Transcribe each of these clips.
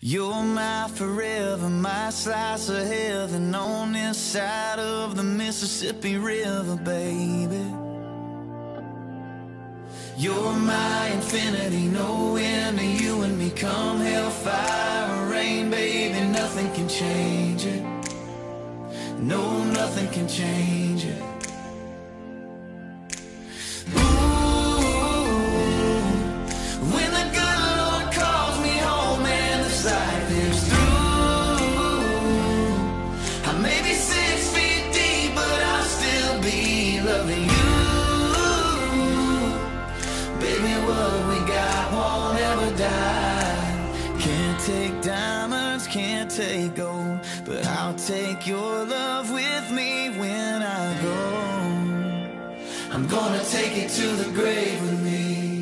You're my forever, my slice of heaven on this side of the Mississippi River, baby. You're my infinity, no end to you and me. Come hellfire rain, baby, nothing can change it. No, nothing can change it. Ooh, die. Can't take diamonds, can't take gold, but I'll take your love with me when I go. I'm gonna take it to the grave with me.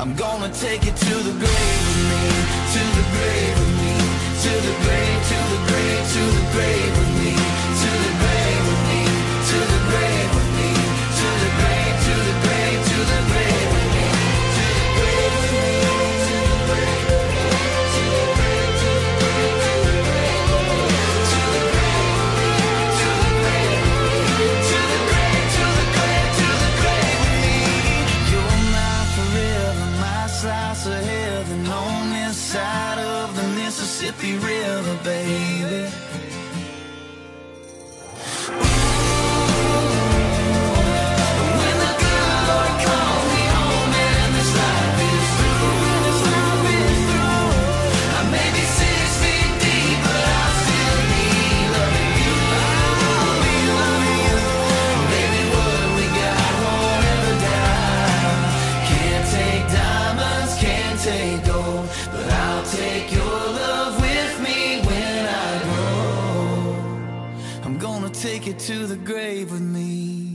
I'm gonna take it to the grave with me, to the grave with me, to the grave, to the grave, to the grave heaven on this side of the Mississippi River, baby. Take gold, but I'll take your love with me when I go. I'm gonna take it to the grave with me.